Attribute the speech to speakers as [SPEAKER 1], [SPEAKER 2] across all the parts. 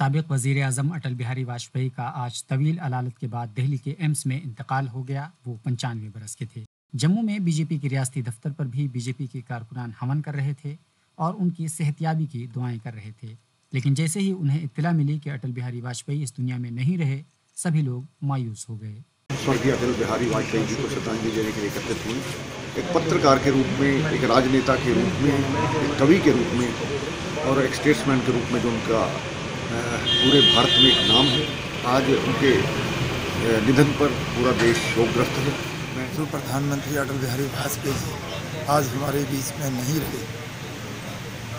[SPEAKER 1] सबक वज़ीर अजम अटल बिहारी वाजपेयी का आज तवील अलालत के बाद दिल्ली के एम्स में इंतकाल हो गया। वो पंचानवे बरस के थे। जम्मू में बीजेपी के रियासती दफ्तर पर भी बीजेपी के कारकुनान हवन कर रहे थे और उनकी सेहतियाबी की दुआएँ कर रहे थे। लेकिन जैसे ही उन्हें इत्तला मिली कि अटल बिहारी वाजपेयी इस दुनिया में नहीं रहे, सभी लोग मायूस हो गए।
[SPEAKER 2] स्वर्गीय अटल बिहारी वाजपेयी जी को श्रद्धांजलि देने के लिए एकत्रित हुई एक पत्रकार के रूप में, एक राजनेता के रूप में, एक कवि के रूप में और एक स्टेट्समैन के रूप में जो उनका पूरे भारत में एक नाम है। आज उनके निधन पर पूरा देश शोकग्रस्त है।
[SPEAKER 3] मैं तो प्रधानमंत्री अटल बिहारी वाजपेयी जी आज हमारे बीच में नहीं रहे।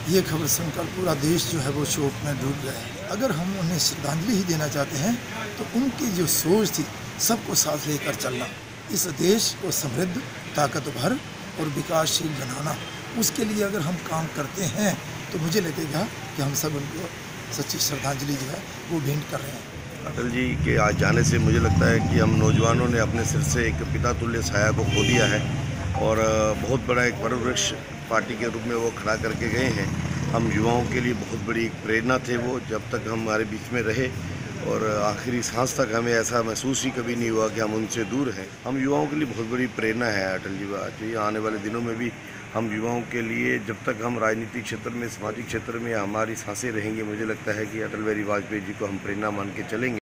[SPEAKER 3] ये खबर सुनकर पूरा देश जो है वो शोक में डूब गया है। अगर हम उन्हें श्रद्धांजलि ही देना चाहते हैं तो उनकी जो सोच थी, सबको साथ लेकर चलना, इस देश को समृद्ध, ताकतवर और विकासशील बनाना, उसके लिए अगर हम काम करते हैं तो मुझे लगेगा कि हम सब उनको सच्ची श्रद्धांजलि जो है, वो भेंट कर रहे हैं।
[SPEAKER 4] अटल जी के आज जाने से मुझे लगता है कि हम नौजवानों ने अपने सिर से एक पिता तुल्य साया को खो दिया है और बहुत बड़ा एक परवृक्ष पार्टी के रूप में वो खड़ा करके गए हैं। हम युवाओं के लिए बहुत बड़ी एक प्रेरणा थे वो, जब तक हम हमारे बीच में रहे। और आखिरी सांस तक हमें ऐसा महसूस ही कभी नहीं हुआ कि हम उनसे दूर हैं। हम युवाओं के लिए बहुत बड़ी प्रेरणा है अटल जी वाजपेयी आने वाले दिनों में भी हम युवाओं के लिए जब तक हम राजनीतिक क्षेत्र में, सामाजिक क्षेत्र में हमारी साँसें रहेंगे, मुझे लगता है कि अटल बिहारी वाजपेयी जी को हम प्रेरणा मान के चलेंगे।